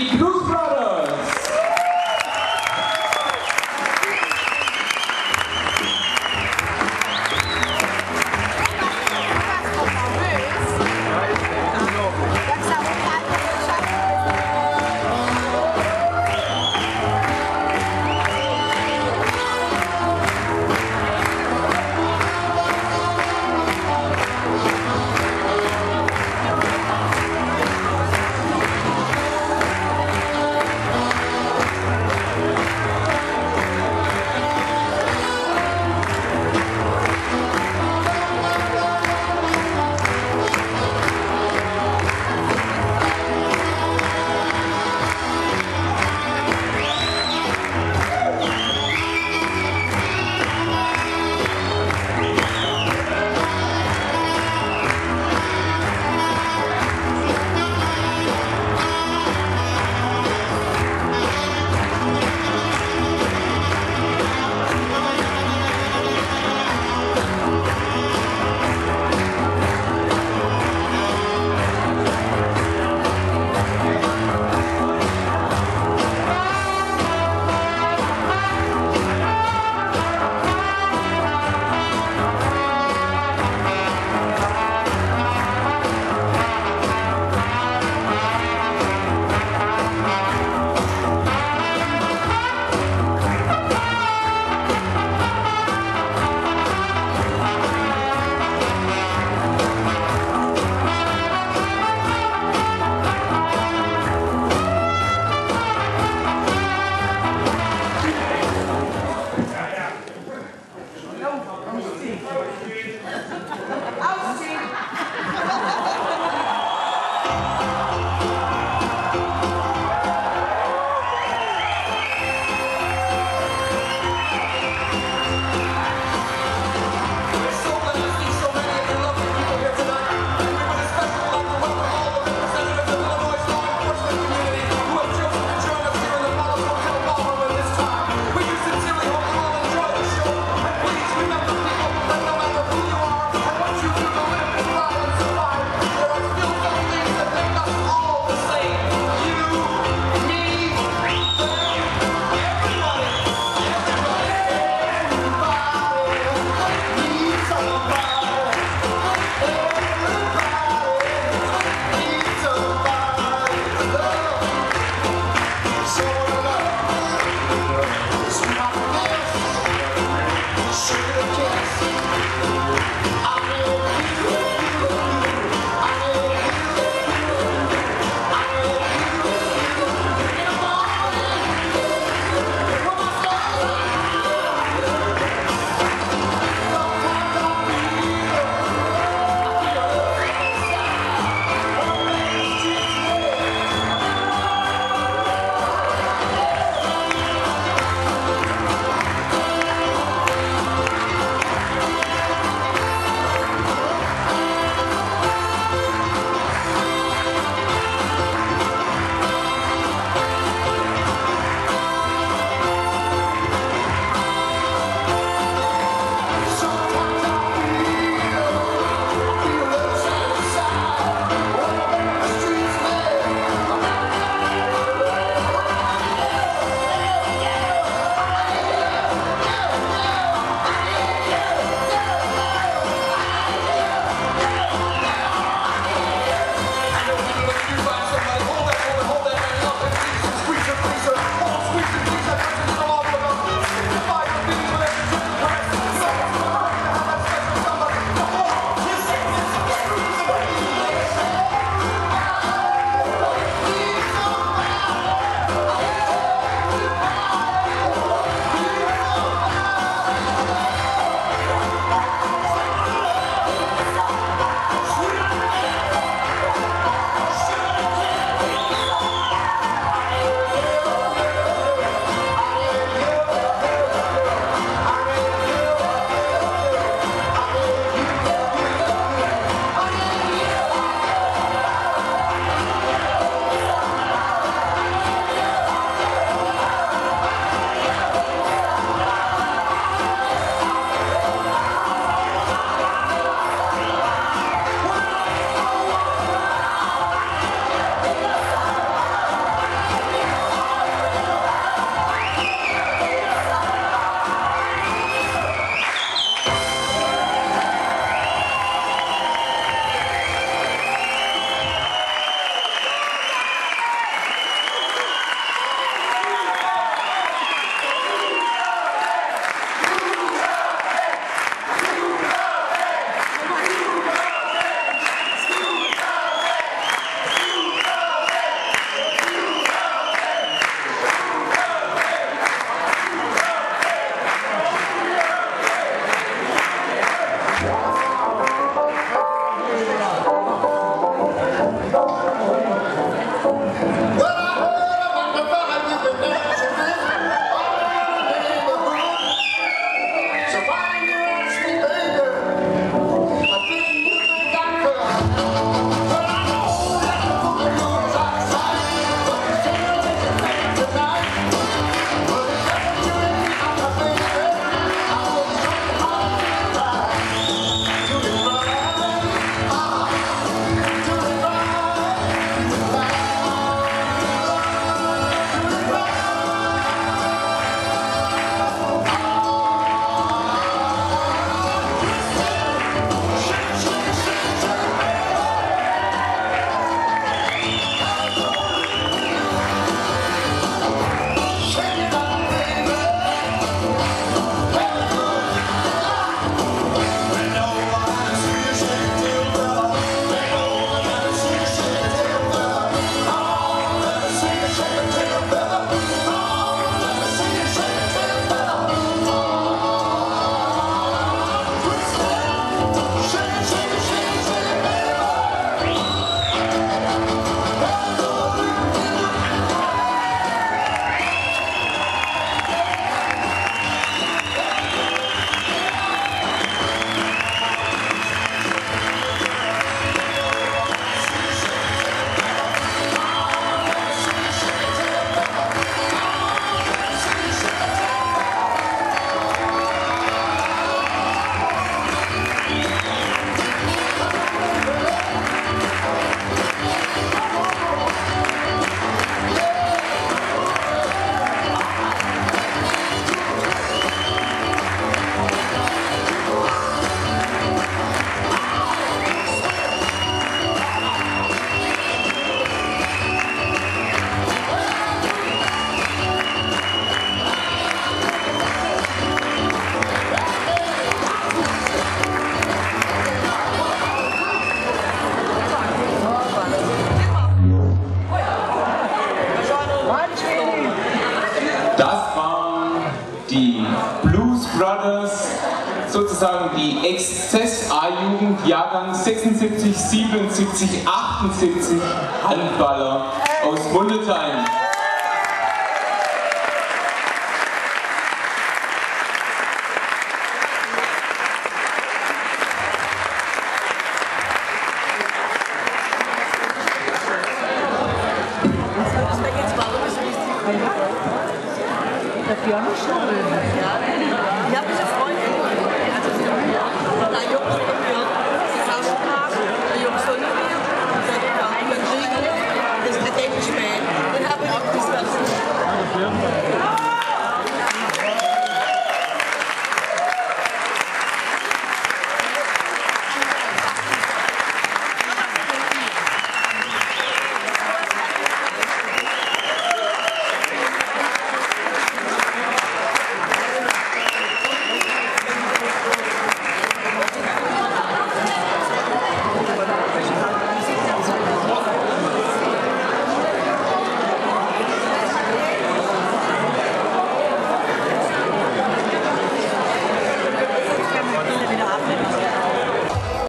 die Blues sozusagen die Exzess A-Jugend, Jahrgang 76, 77, 78 Handballer aus. Ja, ich habe Freundin, also Yeah.